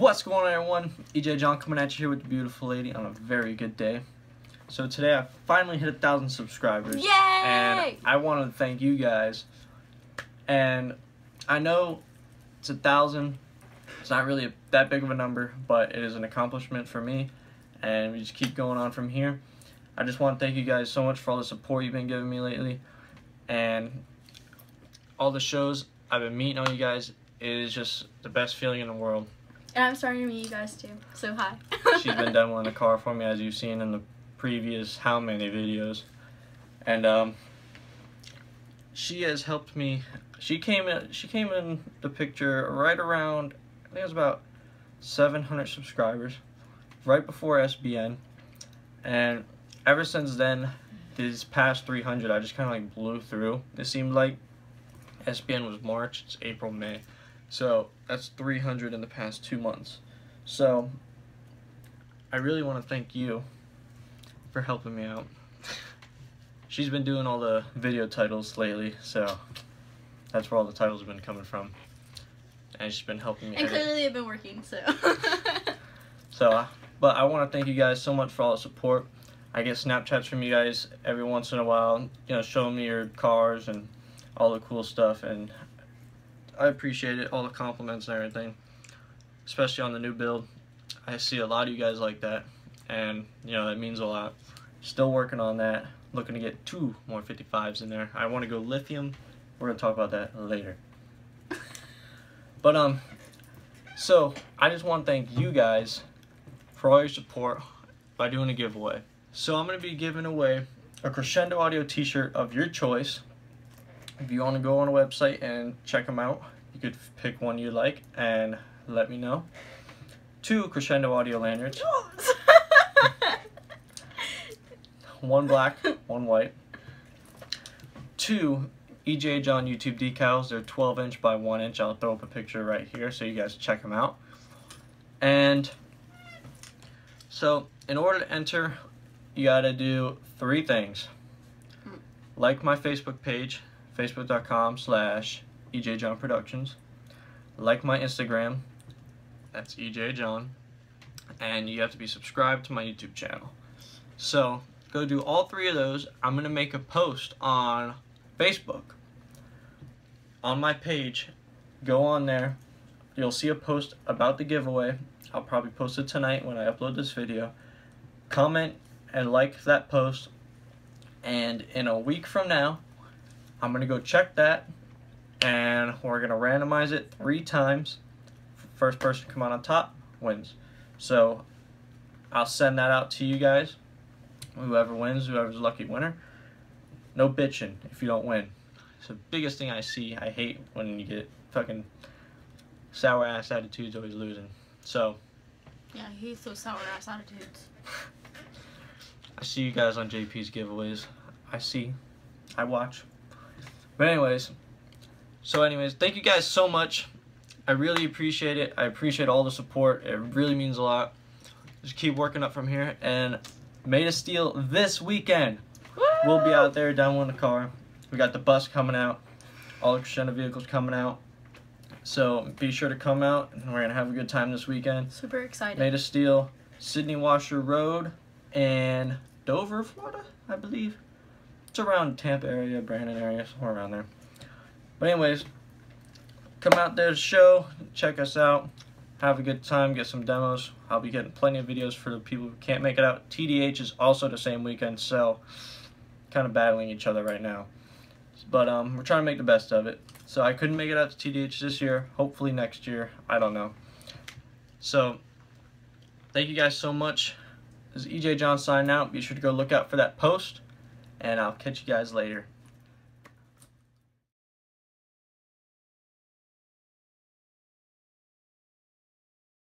What's going on everyone? EJ John coming at you here with the beautiful lady on a very good day. So today I finally hit a thousand subscribers. Yay! And I want to thank you guys. And I know it's a thousand. It's not really that big of a number, but it is an accomplishment for me. And we just keep going on from here. I just want to thank you guys so much for all the support you've been giving me lately. And all the shows I've been meeting all you guys. It is just the best feeling in the world. And I'm starting to meet you guys too. So hi. She's been demoing the car for me as you've seen in the previous how many videos. And um she has helped me she came in she came in the picture right around I think it was about 700 subscribers right before SBN and ever since then this past 300 I just kind of like blew through it seemed like SBN was March it's April May so that's 300 in the past two months. So I really want to thank you for helping me out. She's been doing all the video titles lately, so that's where all the titles have been coming from. And she's been helping me. And edit. clearly they've been working, so. So, uh, but I want to thank you guys so much for all the support. I get Snapchats from you guys every once in a while, you know, showing me your cars and all the cool stuff, and I appreciate it, all the compliments and everything, especially on the new build. I see a lot of you guys like that, and you know, that means a lot. Still working on that, looking to get two more 55s in there. I want to go lithium. We're gonna talk about that later. But um, so I just want to thank you guys for all your support by doing a giveaway. So I'm gonna be giving away a Crescendo Audio T-shirt of your choice. If you want to go on a website and check them out, you could pick one you like and let me know. Two Crescendo Audio lanyards, one black, one white. Two EJ John YouTube decals. They're 12 inch by 1 inch. I'll throw up a picture right here so you guys check them out. And so, in order to enter, you gotta do three things. Like my Facebook page, facebook.com slash EJ John Productions. Like my Instagram, that's EJ John. And you have to be subscribed to my YouTube channel. So, go do all three of those. I'm gonna make a post on Facebook. On my page, go on there. You'll see a post about the giveaway. I'll probably post it tonight when I upload this video. Comment and like that post. And in a week from now, I'm going to go check that. And we're going to randomize it three times. First person to come out on top wins. So I'll send that out to you guys. Whoever wins, whoever's lucky winner. No bitching if you don't win. It's the biggest thing I see. I hate when you get fucking sour ass attitudes always losing. So yeah, he's so sour ass attitudes. I see you guys on JP's giveaways. I see. I watch. But anyways, so anyways, thank you guys so much. I really appreciate it. I appreciate all the support. It really means a lot. Just keep working up from here. And Made of Steel this weekend. Woo! We'll be out there demoing the car. We got the bus coming out. All the Crescendo vehicles coming out. So be sure to come out. and We're to have a good time this weekend. Super excited. Made of Steel, Sydney Washer Road, and Dover, Florida, I believe. It's around Tampa area, Brandon area, somewhere around there. But anyways, come out there to show, check us out, have a good time, get some demos. I'll be getting plenty of videos for the people who can't make it out. TDH is also the same weekend, so kind of battling each other right now. But um, we're trying to make the best of it. So I couldn't make it out to TDH this year. Hopefully next year. I don't know. So thank you guys so much. This is EJ John signing out. Be sure to go look out for that post. And I'll catch you guys later.